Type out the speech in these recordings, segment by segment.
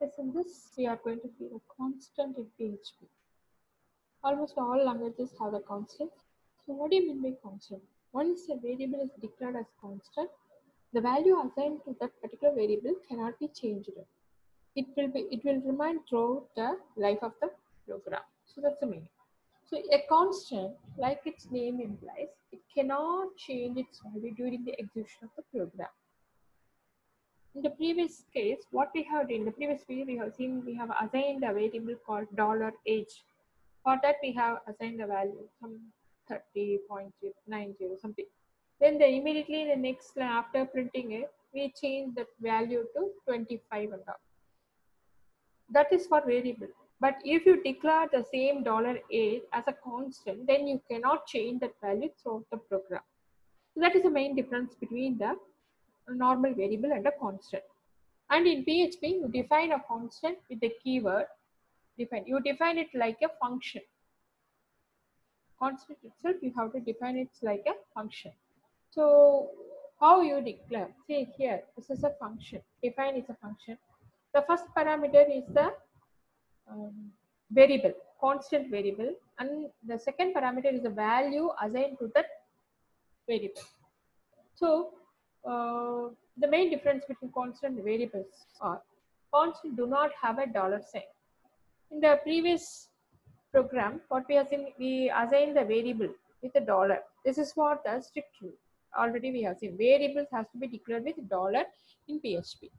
Yes, in this we are going to see a constant in PHP. Almost all languages have a constant. So what do you mean by constant? Once a variable is declared as constant, the value assigned to that particular variable cannot be changed. It will be it will remain throughout the life of the program. So that's the meaning. So a constant, like its name implies, it cannot change its value during the execution of the program. In the previous case, what we have in the previous video, we have seen we have assigned a variable called dollar age. For that, we have assigned a value some 30.90 something. Then the immediately the next line after printing it, we change that value to 25 and all. That is for variable. But if you declare the same dollar age as a constant, then you cannot change that value throughout the program. So that is the main difference between the normal variable and a constant. And in PHP, you define a constant with the keyword define. You define it like a function. Constant itself, you have to define it like a function. So how you declare? See here, this is a function. Define is a function. The first parameter is the um, variable, constant variable, and the second parameter is the value assigned to that variable. So uh, the main difference between constant and variables are constant do not have a dollar sign. In the previous program, what we assign, we assign the variable with a dollar. This is what the strict rule. Already we have seen variables has to be declared with dollar in PHP,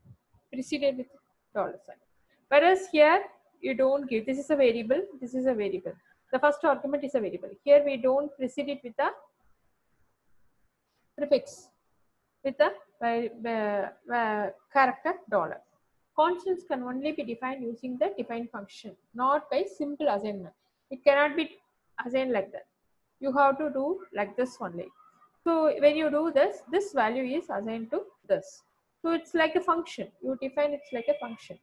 preceded with dollar sign. Whereas here you don't give this is a variable, this is a variable. The first argument is a variable. Here we don't precede it with a prefix with a character dollar. Constants can only be defined using the define function, not by simple assignment. It cannot be assigned like that. You have to do like this only. So when you do this, this value is assigned to this. So it's like a function. You define it's like a function.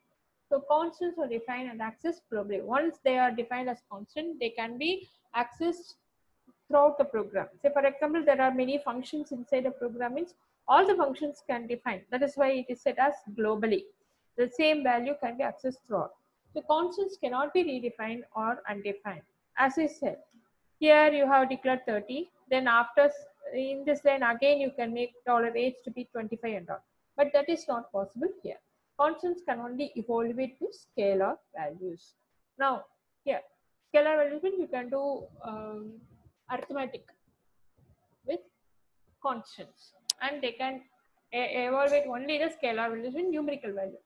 So constants are defined and accessed globally. Once they are defined as constant, they can be accessed throughout the program. Say for example, there are many functions inside a program means all the functions can define. That is why it is set as globally. The same value can be accessed throughout. The constants cannot be redefined or undefined. As I said, here you have declared 30. Then after in this line again you can make dollar age to be 25 and all. But that is not possible here. Constants can only evaluate to scalar values. Now here scalar values you can do um, arithmetic with constants and they can evaluate only the scalar values in numerical value.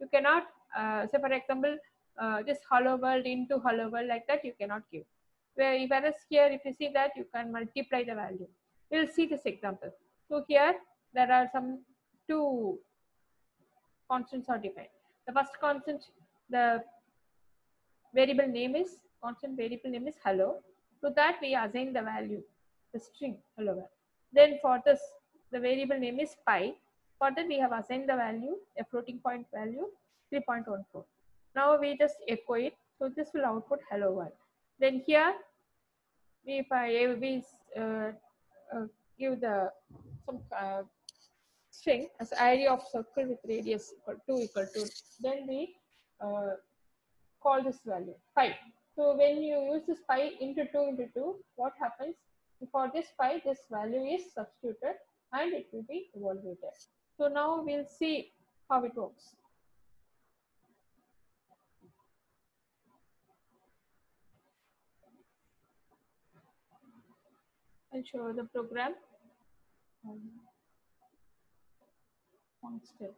You cannot uh, say for example uh, this hello world into hello world like that you cannot give. Where whereas here if you see that you can multiply the value. We'll see this example. So here there are some two constants are defined. The first constant, the variable name is constant variable name is hello. To that we assign the value, the string hello world. Then for this the variable name is pi. For that we have assigned the value, a floating point value 3.14. Now we just echo it. So this will output hello world. Then here we, if I we uh, uh, give the some uh, string as area of circle with radius equal 2 equal to, then we uh, call this value pi. So when you use this pi into 2 into 2, what happens? For this pi, this value is substituted and it will be evaluated. So now we'll see how it works. I'll show the program. Um, one step.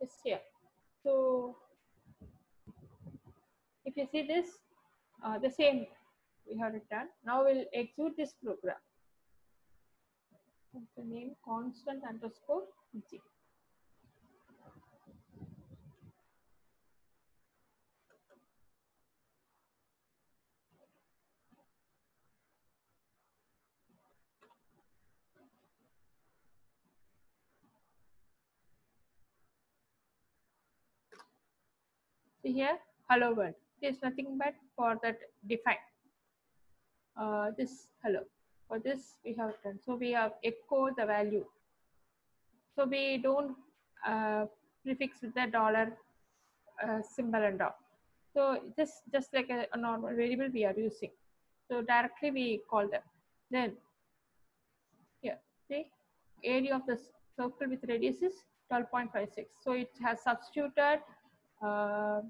It's here. So if you see this, uh, the same we have written. Now we'll execute this program. The name constant underscore g. See here, hello world. Is nothing but for that define. uh, this hello. For this we have done. So we have echo the value. So we don't uh, prefix with the dollar uh, symbol and all. So this just like a, a normal variable we are using. So directly we call them. Then here, see area of the circle with radius is 12.56. So it has substituted uh,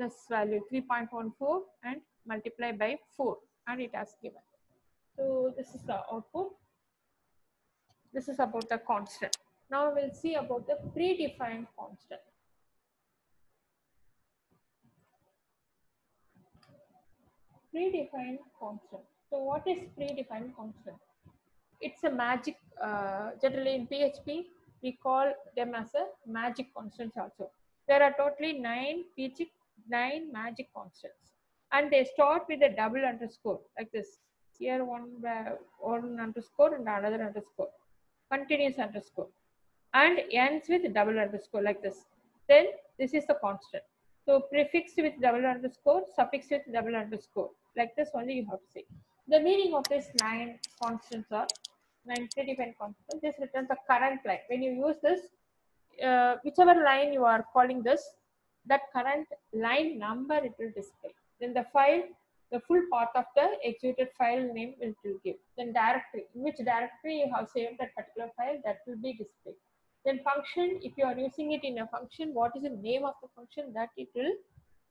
this value 3.14 and multiply by 4 and it has given. So this is the output. This is about the constant. Now we'll see about the predefined constant. Predefined constant. So what is predefined constant? It's a magic, uh, generally in PHP, we call them as a magic constants also. There are totally nine magic, nine magic constants. And they start with a double underscore like this. Here one, uh, one underscore and another underscore. Continuous underscore. And ends with double underscore like this. Then this is the constant. So prefix with double underscore, suffix with double underscore. Like this only you have to say. The meaning of this nine constants are nine predefined constants. This returns the current line. When you use this, uh, whichever line you are calling this, that current line number it will display. Then the file, the full path of the executed file name it will give. Then directory, which directory you have saved that particular file that will be displayed. Then function, if you are using it in a function, what is the name of the function that it will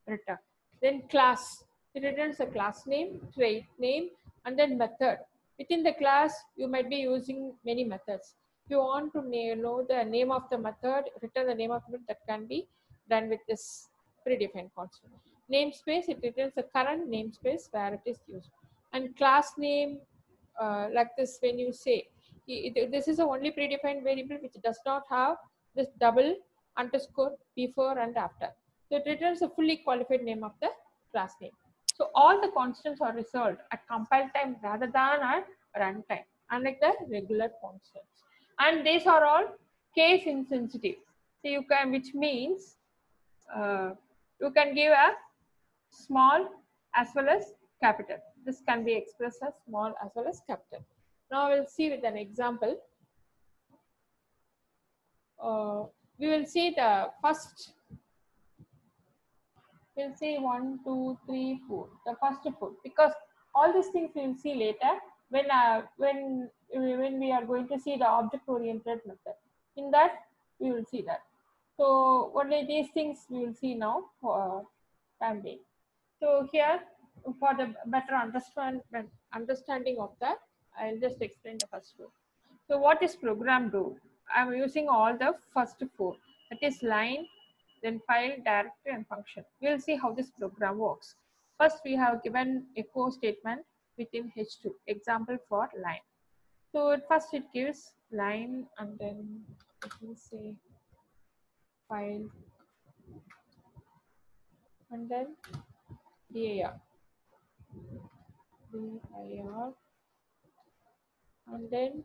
return. Then class, it returns a class name, trait name, and then method. Within the class, you might be using many methods. If you want to know the name of the method, return the name of method that can be done with this predefined constant. Namespace, it returns the current namespace where it is used. And class name, uh, like this, when you say, this is the only predefined variable which does not have this double underscore before and after. So it returns a fully qualified name of the class name. So all the constants are resolved at compile time rather than at runtime, unlike the regular constants. And these are all case insensitive. So you can, which means uh, you can give a small as well as capital. This can be expressed as small as well as capital. Now we'll see with an example. Uh, we will see the first. We'll see one, two, three, four. The first four because all these things we will see later when uh, when when we are going to see the object-oriented method. In that we will see that. So only these things we will see now for uh, time being. So here for the better understand understanding of that I'll just explain the first four. So what is program do? I'm using all the first four. That is line, then file, directory, and function. We'll see how this program works. First, we have given echo statement within H2. Example for line. So first it gives line and then let me say file and then dir. dir and then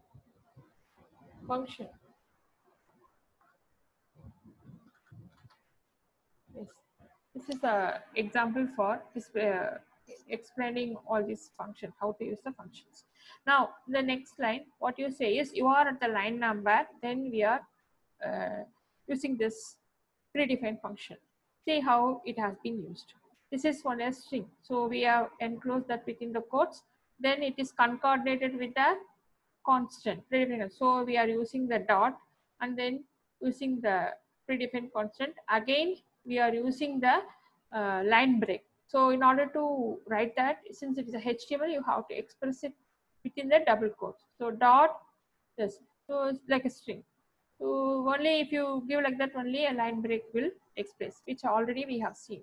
function. Yes, this is a example for uh, explaining all these functions, how to use the functions. Now, the next line, what you say is you are at the line number, then we are uh, using this predefined function. See how it has been used. This is one as string. So we have enclosed that within the quotes. Then it is concatenated with the constant predefined. So we are using the dot and then using the predefined constant. Again, we are using the uh, line break. So in order to write that, since it is a HTML, you have to express it within the double quotes. So dot this. So it's like a string. So only if you give like that, only a line break will express, which already we have seen.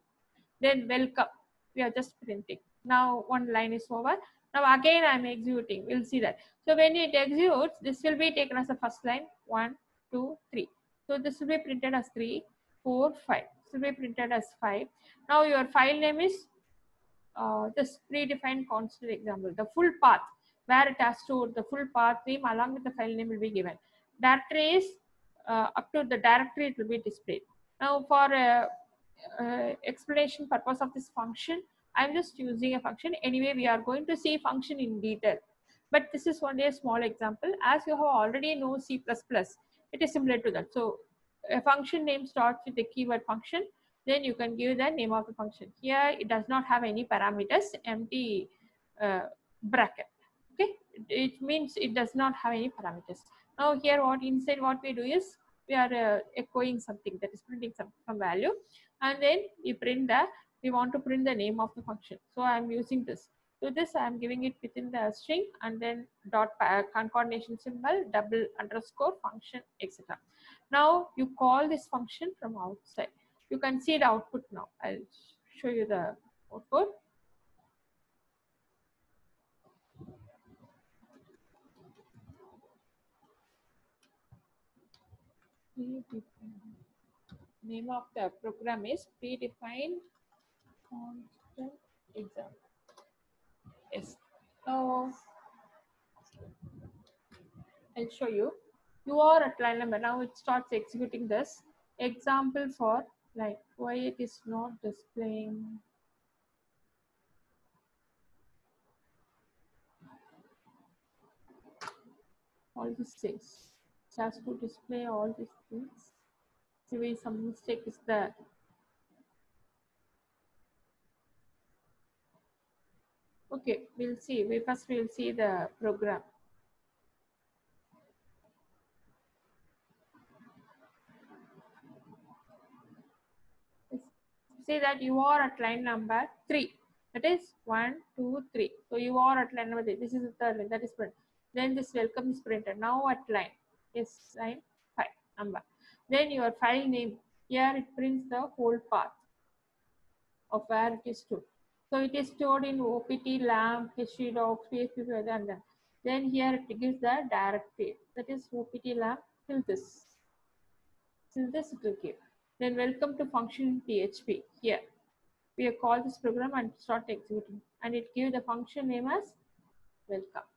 Then welcome, we are just printing. Now one line is over. Now again I'm executing. We'll see that. So when it executes, this will be taken as the first line. One, two, three. So this will be printed as three, four, five. This will be printed as five. Now your file name is uh, this predefined constant example. The full path where it has stored the full path name along with the file name will be given. Directory is uh, up to the directory it will be displayed. Now for uh, uh, explanation purpose of this function, I'm just using a function. Anyway, we are going to see function in detail. But this is only a small example. As you have already know C++, it is similar to that. So a function name starts with the keyword function. Then you can give the name of the function. Here, it does not have any parameters, empty uh, bracket. Okay, it means it does not have any parameters. Now here, what inside what we do is we are uh, echoing something that is printing some, some value. And then we print the we want to print the name of the function. So i'm using this. So this i'm giving it within the string and then dot concatenation symbol double underscore function etc now you call this function from outside. You can see the output now. I'll show you the output name of the program is predefined constant exam. Yes. Now I'll show you. You are at line number. Now it starts executing this example for like why it is not displaying. All these things. Has to display all these things maybe some mistake is there. Okay, we'll see. We first we'll see the program. Say that you are at line number three. That is one, two, three. So you are at line number three. This is the third line. That is print. Then this welcome is printed. Now at line is line five number. Then your file name, here it prints the whole path of where it is stored. So it is stored in OPT, LAMP, htdocs, PHP, and then. Then here it gives the directory. That is OPT, LAMP, till this. Till this it will give. Then welcome to function PHP. Here, we call this program and start executing. And it gives the function name as welcome.